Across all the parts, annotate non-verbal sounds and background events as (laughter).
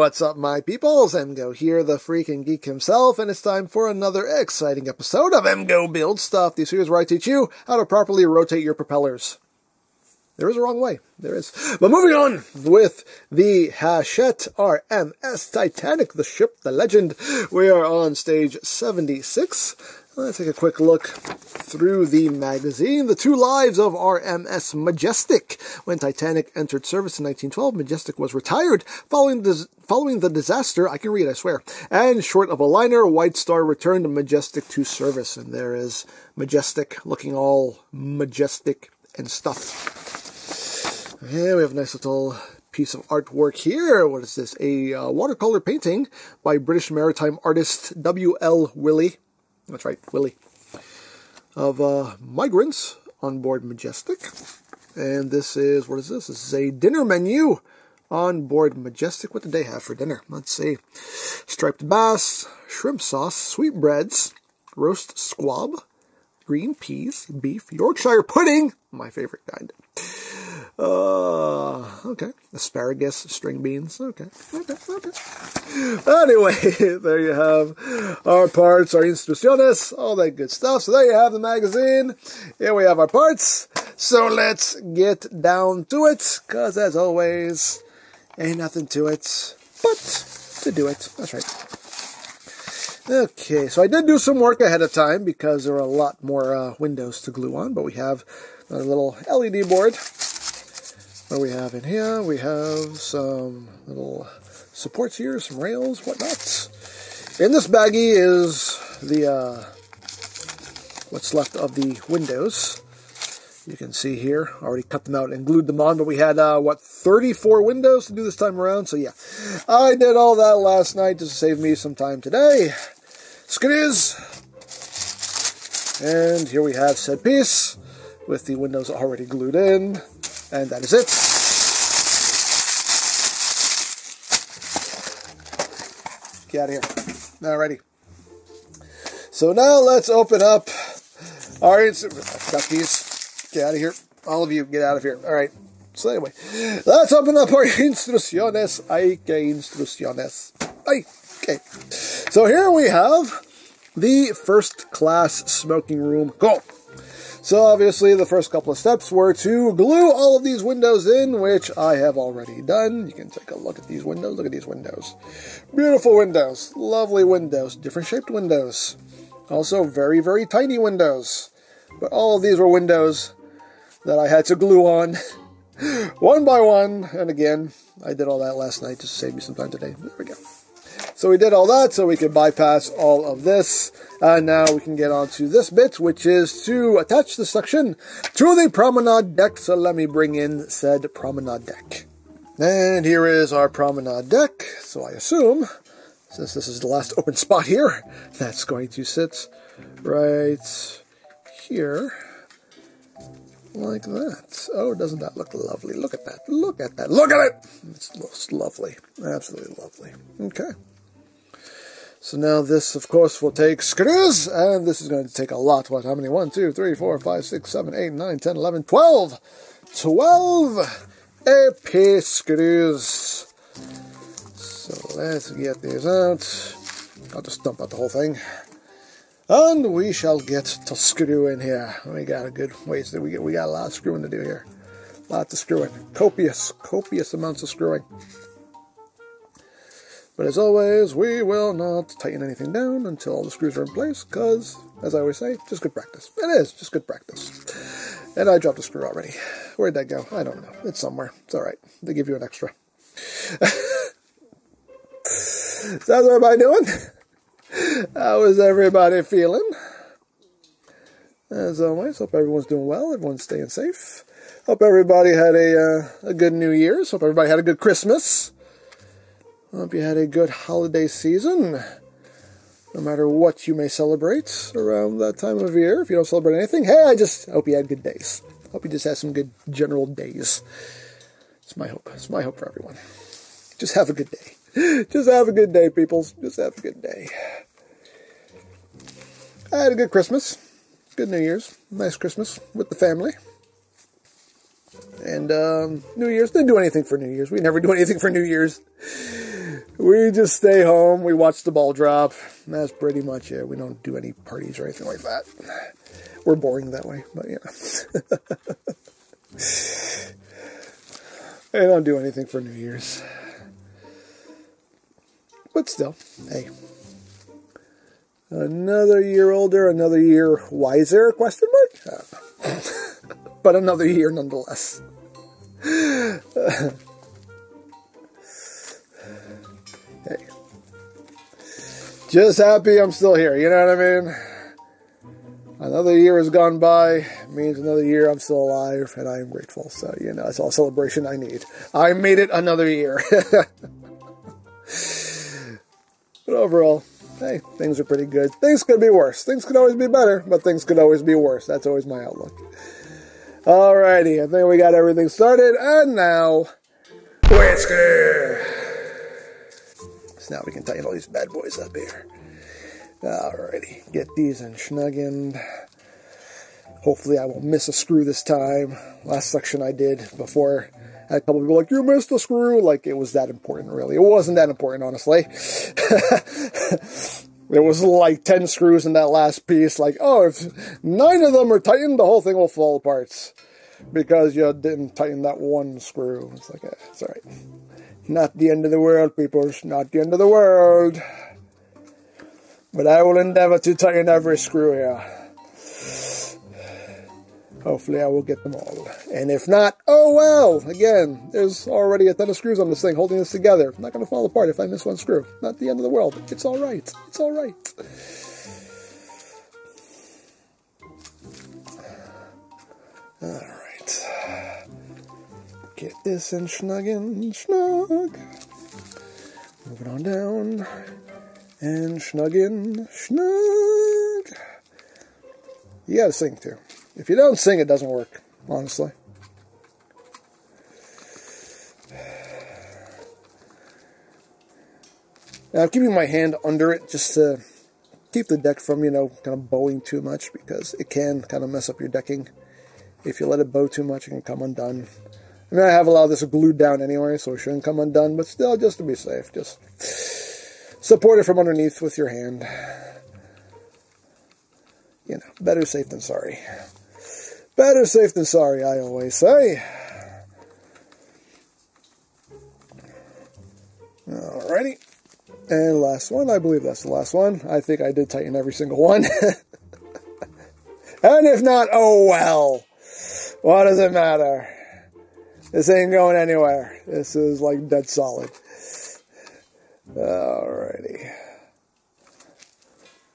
what's up, my peoples? EmGo here, the freaking geek himself, and it's time for another exciting episode of EmGo Build Stuff, the series where I teach you how to properly rotate your propellers. There is a wrong way. There is. But moving on with the Hachette RMS Titanic, the ship, the legend. We are on stage 76. Let's take a quick look through the magazine. The two lives of RMS Majestic. When Titanic entered service in 1912, Majestic was retired following the, following the disaster. I can read, I swear. And short of a liner, White Star returned Majestic to service. And there is Majestic looking all majestic and stuff. Yeah, we have a nice little piece of artwork here. What is this? A uh, watercolor painting by British maritime artist W.L. Wyllie. That's right, Willie. Of uh, migrants on board Majestic. And this is, what is this? This is a dinner menu on board Majestic. What did they have for dinner? Let's see. Striped bass, shrimp sauce, sweetbreads, roast squab, green peas, beef, Yorkshire pudding, my favorite kind. Uh, okay. Asparagus, string beans. Okay. Okay. Okay. Anyway, (laughs) there you have our parts, our instrucciones, all that good stuff. So there you have the magazine. Here we have our parts. So let's get down to it, because as always, ain't nothing to it but to do it. That's right. Okay, so I did do some work ahead of time because there are a lot more uh, windows to glue on, but we have a little LED board what do we have in here? We have some little supports here, some rails, whatnot. In this baggie is the uh, what's left of the windows. You can see here, already cut them out and glued them on, but we had, uh, what, 34 windows to do this time around, so yeah. I did all that last night to save me some time today. Skiddies! And here we have said piece with the windows already glued in. And that is it. Get out of here. Alrighty. So now let's open up our got these. Get out of here. All of you, get out of here. Alright. So anyway, let's open up our (laughs) instrucciones. Ay, que instrucciones. Ay, okay. So here we have the first class smoking room. Go. So obviously the first couple of steps were to glue all of these windows in, which I have already done. You can take a look at these windows. Look at these windows. Beautiful windows. Lovely windows. Different shaped windows. Also very, very tiny windows. But all of these were windows that I had to glue on (laughs) one by one. And again, I did all that last night to save me some time today. There we go. So we did all that so we could bypass all of this. And now we can get on to this bit, which is to attach the suction to the promenade deck. So let me bring in said promenade deck. And here is our promenade deck. So I assume, since this is the last (laughs) open spot here, that's going to sit right here like that. Oh, doesn't that look lovely? Look at that. Look at that. Look at it! It looks lovely. Absolutely lovely. Okay. So now this, of course, will take screws, and this is going to take a lot. What, how many? 1, 2, 3, 4, 5, 6, 7, 8, 9, 10, 11, 12! 12 AP screws. So let's get these out. I'll just dump out the whole thing. And we shall get to screw in here. We got a good ways that we get. We got a lot of screwing to do here. Lots of screwing. Copious, copious amounts of screwing. But as always, we will not tighten anything down until all the screws are in place, because, as I always say, just good practice. It is, just good practice. And I dropped a screw already. Where'd that go? I don't know. It's somewhere. It's alright. They give you an extra. so how's everybody doing? How is everybody feeling? As always, hope everyone's doing well. Everyone's staying safe. Hope everybody had a, uh, a good New Year's. Hope everybody had a good Christmas. Hope you had a good holiday season. No matter what you may celebrate around that time of year. If you don't celebrate anything, hey, I just hope you had good days. Hope you just had some good general days. It's my hope. It's my hope for everyone. Just have a good day. (laughs) Just have a good day, peoples. Just have a good day. I had a good Christmas. Good New Year's. Nice Christmas with the family. And um, New Year's didn't do anything for New Year's. We never do anything for New Year's. We just stay home. We watch the ball drop. That's pretty much it. We don't do any parties or anything like that. We're boring that way, but yeah. (laughs) I don't do anything for New Year's. But still, hey. Another year older, another year wiser, question mark? Uh, (laughs) but another year nonetheless. (laughs) Just happy I'm still here, you know what I mean? Another year has gone by, means another year I'm still alive, and I am grateful. So, you know, that's all celebration I need. I made it another year. (laughs) but overall, hey, things are pretty good. Things could be worse. Things could always be better, but things could always be worse. That's always my outlook. Alrighty, I think we got everything started, and now, whiskey! Now we can tighten all these bad boys up here. Alrighty, get these in snugging. Hopefully I won't miss a screw this time. Last section I did before, I had a couple people like, you missed a screw. Like, it was that important, really. It wasn't that important, honestly. (laughs) There was like 10 screws in that last piece. Like, oh, if nine of them are tightened, the whole thing will fall apart. Because you didn't tighten that one screw. It's like, eh, it's alright. Not the end of the world, people. It's not the end of the world. But I will endeavor to tighten every screw here. Hopefully I will get them all. And if not, oh well! Again, there's already a ton of screws on this thing holding this together. It's not going to fall apart if I miss one screw. Not the end of the world. It's alright. It's alright. Alright. Get this in snuggin', snug. Moving on down. And snug snuggin', snug. You gotta sing too. If you don't sing, it doesn't work, honestly. Now, I'm keeping my hand under it just to keep the deck from, you know, kind of bowing too much because it can kind of mess up your decking. If you let it bow too much, it can come undone. I mean, I have a lot of this glued down anyway, so it shouldn't come undone, but still, just to be safe, just support it from underneath with your hand. You know, better safe than sorry. Better safe than sorry, I always say. Alrighty. And last one, I believe that's the last one. I think I did tighten every single one. (laughs) and if not, oh well. What does it matter? This ain't going anywhere. This is like dead solid. Alrighty.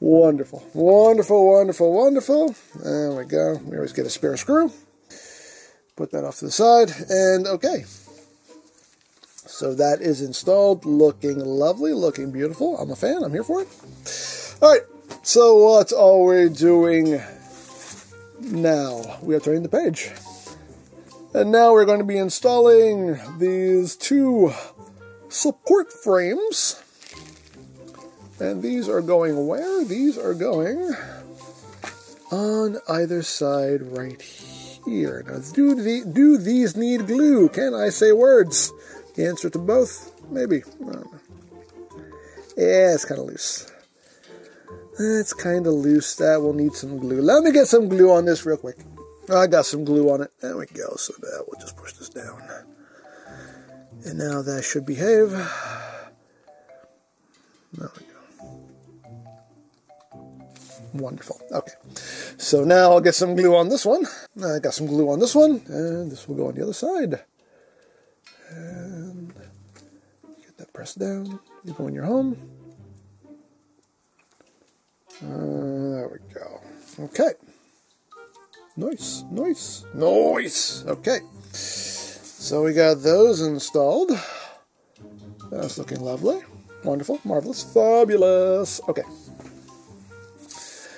Wonderful, wonderful, wonderful, wonderful. There we go. We always get a spare screw. Put that off to the side, and okay. So that is installed, looking lovely, looking beautiful. I'm a fan, I'm here for it. All right, so what are we doing now? We are turning the page. And now we're going to be installing these two support frames. And these are going where? These are going on either side right here. Now, do, the, do these need glue? Can I say words? The answer to both? Maybe. Yeah, it's kind of loose. It's kind of loose. That will need some glue. Let me get some glue on this real quick. I got some glue on it. There we go. So that we'll just push this down. And now that should behave. There we go. Wonderful. Okay. So now I'll get some glue on this one. I got some glue on this one. And this will go on the other side. And get that pressed down. You go in your home. Uh, there we go. Okay. Nice, nice, nice. Okay. So we got those installed. That's looking lovely. Wonderful, marvelous, fabulous. Okay.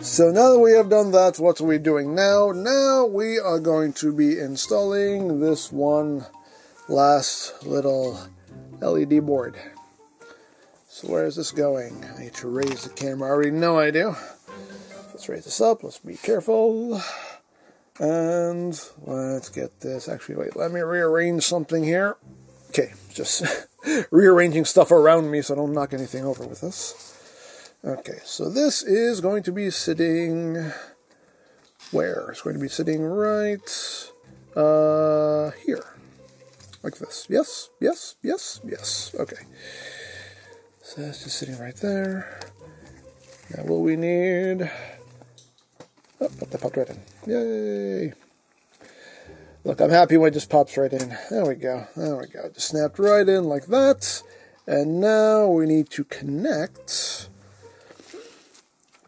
So now that we have done that, what are we doing now? Now we are going to be installing this one last little LED board. So where is this going? I need to raise the camera. I already know I do. Let's raise this up. Let's be careful. And let's get this. Actually, wait, let me rearrange something here. Okay, just (laughs) rearranging stuff around me so I don't knock anything over with this. Okay, so this is going to be sitting where? It's going to be sitting right uh, here. Like this. Yes, yes, yes, yes. Okay. So that's just sitting right there. Now what we need... Oh, that popped right in. Yay! Look, I'm happy when it just pops right in. There we go. There we go. Just snapped right in like that. And now we need to connect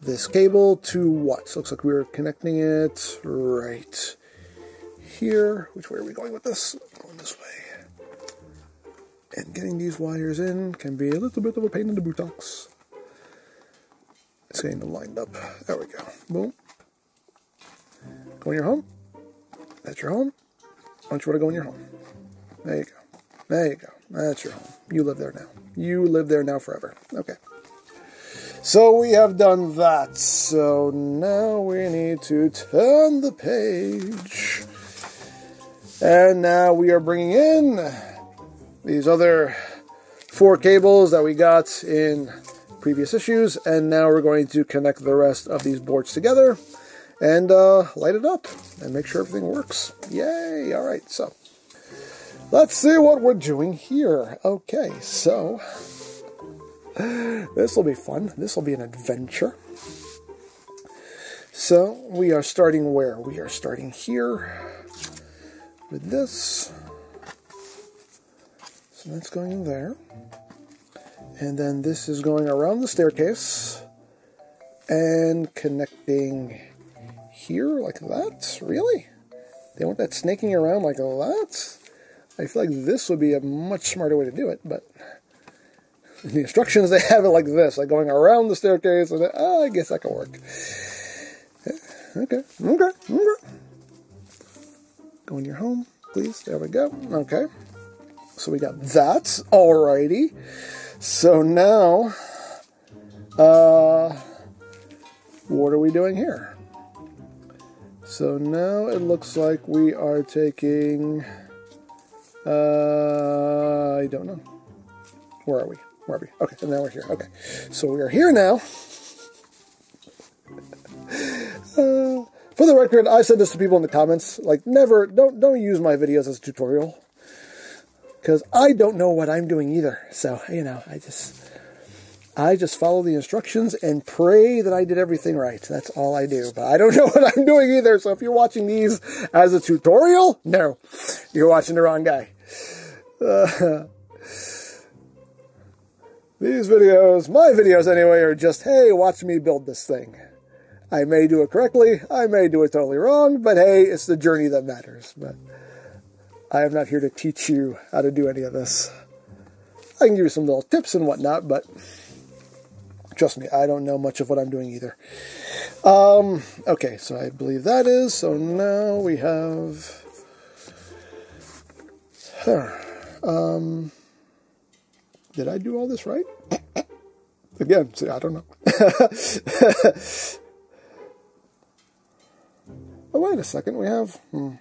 this cable to what? Looks like we're connecting it right here. Which way are we going with this? Going this way. And getting these wires in can be a little bit of a pain in the buttocks. It's getting them lined up. There we go. Boom. Go in your home. That's your home. Don't you want to go in your home? There you go. There you go. That's your home. You live there now. You live there now forever. Okay. So we have done that. So now we need to turn the page. And now we are bringing in these other four cables that we got in previous issues. And now we're going to connect the rest of these boards together and uh, light it up and make sure everything works. Yay! All right, so let's see what we're doing here. Okay, so (laughs) this will be fun. This will be an adventure. So we are starting where? We are starting here with this. So that's going in there. And then this is going around the staircase and connecting here like that? Really? They want that snaking around like that? I feel like this would be a much smarter way to do it, but the instructions they have it like this, like going around the staircase, and oh, I guess that can work. Okay, okay, okay. Go in your home, please. There we go. Okay. So we got that. Alrighty. So now, uh, what are we doing here? So now it looks like we are taking, uh, I don't know. Where are we? Where are we? Okay, and now we're here. Okay, so we are here now. (laughs) uh, for the record, I said this to people in the comments, like never, don't don't use my videos as a tutorial, because I don't know what I'm doing either. So you know, I just I just follow the instructions and pray that I did everything right. That's all I do. But I don't (laughs) know what I'm doing either. So if you're watching these as a tutorial, no, you're watching the wrong guy. Uh, (laughs) these videos, my videos anyway, are just, hey, watch me build this thing. I may do it correctly, I may do it totally wrong, but hey, it's the journey that matters. But I am not here to teach you how to do any of this. I can give you some little tips and whatnot, but Trust me, I don't know much of what I'm doing either. Um, okay, so I believe that is. So now we have. Um, did I do all this right? (coughs) Again, see, I don't know. (laughs) oh, wait a second. We have. Hmm.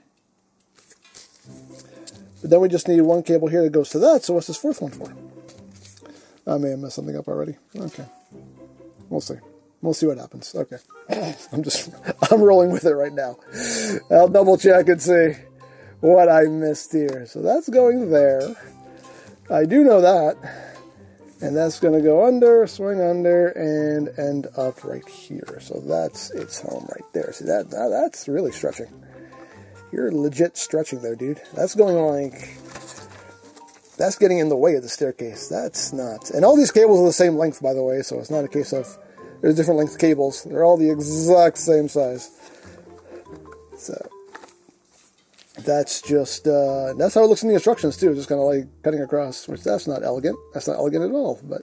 But then we just need one cable here that goes to that. So what's this fourth one for? I may have messed something up already. Okay. We'll see. We'll see what happens. Okay. (coughs) I'm just, (laughs) I'm rolling with it right now. I'll double check and see what I missed here. So that's going there. I do know that. And that's going to go under, swing under, and end up right here. So that's its home right there. See, that, that that's really stretching. You're legit stretching there, dude. That's going like that's getting in the way of the staircase. That's not. And all these cables are the same length, by the way, so it's not a case of there's different length cables. They're all the exact same size. So that's just uh, that's how it looks in the instructions too. Just kind of like cutting across, which that's not elegant. That's not elegant at all. But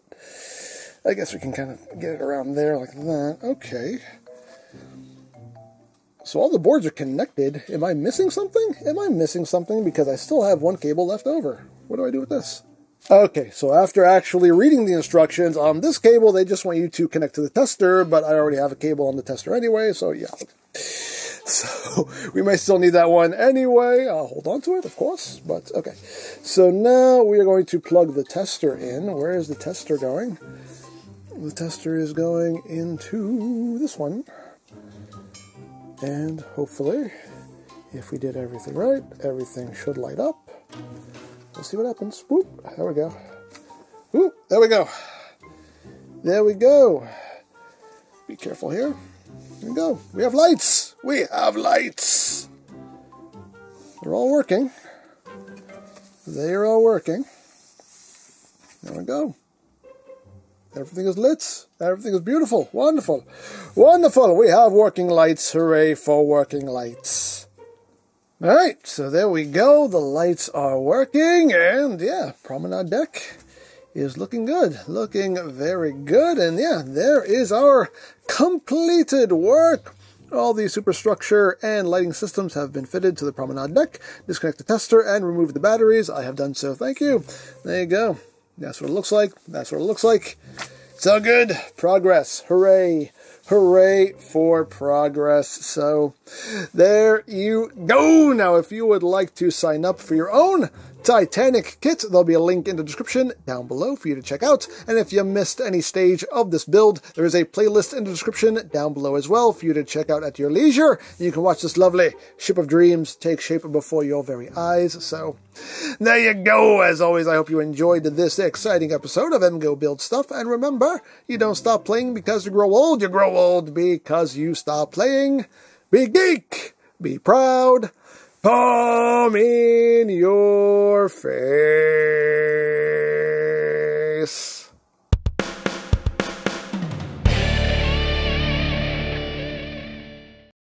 I guess we can kind of get it around there like that. Okay. So all the boards are connected. Am I missing something? Am I missing something? Because I still have one cable left over. What do I do with this? Okay, so after actually reading the instructions on this cable, they just want you to connect to the tester, but I already have a cable on the tester anyway, so yeah. (laughs) So we may still need that one anyway. I'll hold on to it, of course. But okay. So now we are going to plug the tester in. Where is the tester going? The tester is going into this one. And hopefully, if we did everything right, everything should light up. Let's see what happens. Whoop, there we go. Whoop, there we go. There we go. Be careful here. There we go. We have lights. We have lights. They're all working. They are all working. There we go. Everything is lit. Everything is beautiful. Wonderful. Wonderful. We have working lights. Hooray for working lights. Alright, so there we go. The lights are working. And yeah, promenade deck is looking good. Looking very good. And yeah, there is our completed work. All the superstructure and lighting systems have been fitted to the promenade deck. Disconnect the tester and remove the batteries. I have done so. Thank you. There you go. That's what it looks like. That's what it looks like. So good. Progress. Hooray. Hooray for progress. So there you go. Now, if you would like to sign up for your own Titanic kit. There'll be a link in the description down below for you to check out. And if you missed any stage of this build, there is a playlist in the description down below as well for you to check out at your leisure. You can watch this lovely ship of dreams take shape before your very eyes. So there you go. As always, I hope you enjoyed this exciting episode of EmGo Build Stuff. And remember, you don't stop playing because you grow old. You grow old because you stop playing. Be geek. Be proud palm in your face.